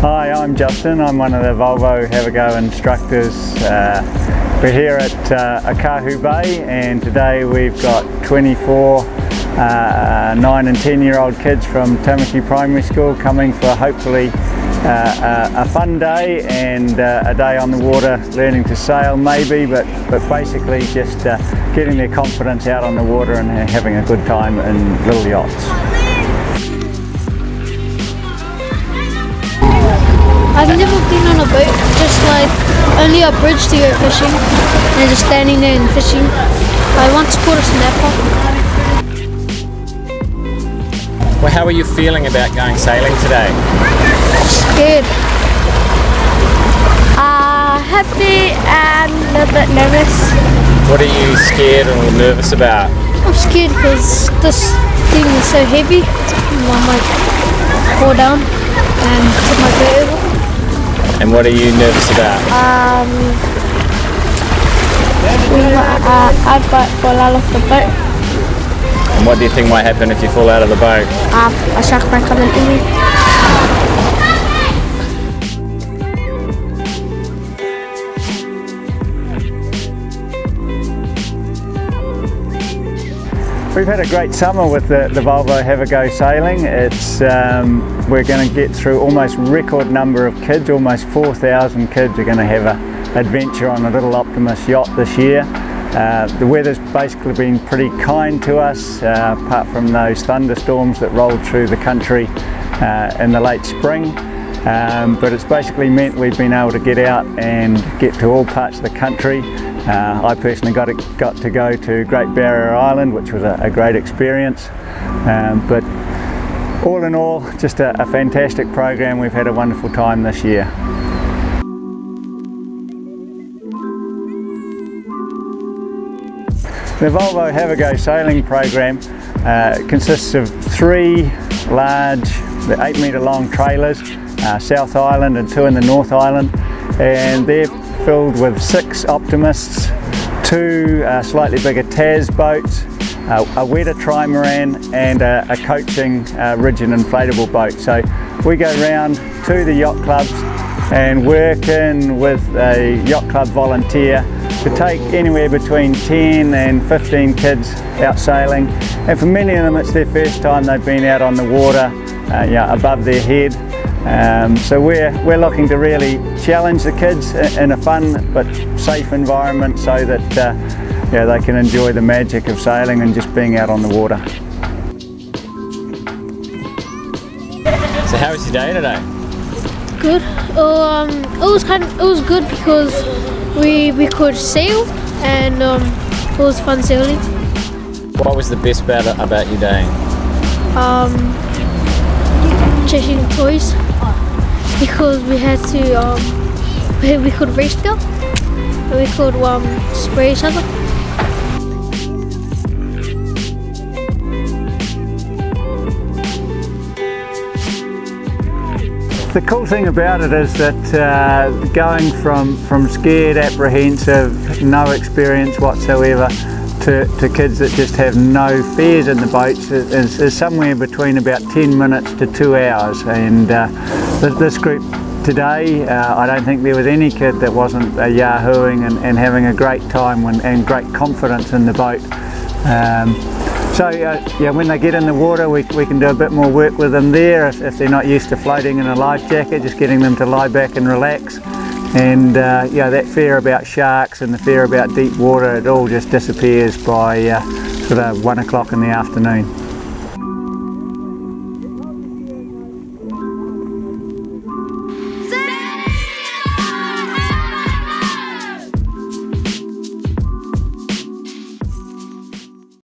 Hi, I'm Justin. I'm one of the Volvo Have a Go instructors. Uh, we're here at uh, Okahu Bay and today we've got 24 uh, 9 and 10 year old kids from Tamaki Primary School coming for hopefully uh, a, a, fun day and uh, a day on the water learning to sail maybe but, but basically just uh, getting their confidence out on the water and having a good time in little yachts. Boat, just like only a bridge to go fishing and just standing there and fishing. I once caught a snapper. Well, how are you feeling about going sailing today? Scared. Uh, happy and a little bit nervous. What are you scared or nervous about? I'm scared because this thing is so heavy. I might fall down and tip my boat over. And what are you nervous about? Um, uh, I might fall out of the boat. And what do you think might happen if you fall out of the boat? Um, a shark might come and eat me. We've had a great summer with the, the Volvo Have a Go sailing. It's, um, we're going to get through almost record number of kids, almost 4,000 kids are going to have an adventure on a little Optimist yacht this year. Uh, the weather's basically been pretty kind to us, uh, apart from those thunderstorms that rolled through the country uh, in the late spring. Um, but it's basically meant we've been able to get out and get to all parts of the country uh, I personally got, got to go to Great Barrier Island, which was a, a great experience. Um, but all in all, just a, a fantastic program. We've had a wonderful time this year. The Volvo Have a Go sailing program uh, consists of three large, eight metre long trailers, uh, South Island and two in the North Island, and they're filled with six Optimists, two uh, slightly bigger TAS boats, uh, a Weta trimaran and a, a coaching uh, rigid inflatable boat. So we go round to the yacht clubs and working with a yacht club volunteer to take anywhere between 10 and 15 kids out sailing. And for many of them it's their first time they've been out on the water uh, know, above their head um, so we're, we're looking to really challenge the kids in a fun but safe environment so that uh, yeah, they can enjoy the magic of sailing and just being out on the water. So how was your day today? Good. Oh, um, it was kind of, it was good because we we could sail and um, it was fun sailing. What was the best part about your day? Um, chasing toys because we had to um, we, we could race them and we could um, spray each other. The cool thing about it is that uh, going from, from scared, apprehensive, no experience whatsoever to, to kids that just have no fears in the boats. Is, is somewhere between about 10 minutes to two hours. And uh, this, group today uh, I don't think there was any kid that wasn't uh, yahooing and, and, having a great time when, and great confidence in the boat. Um, so uh, yeah, when they get in the water we, we can do a bit more work with them there. If, if they're not used to floating in a life jacket, just getting them to lie back and relax and uh, yeah, that fear about sharks and the fear about deep water, it all just disappears by uh, sort of one o'clock in the afternoon.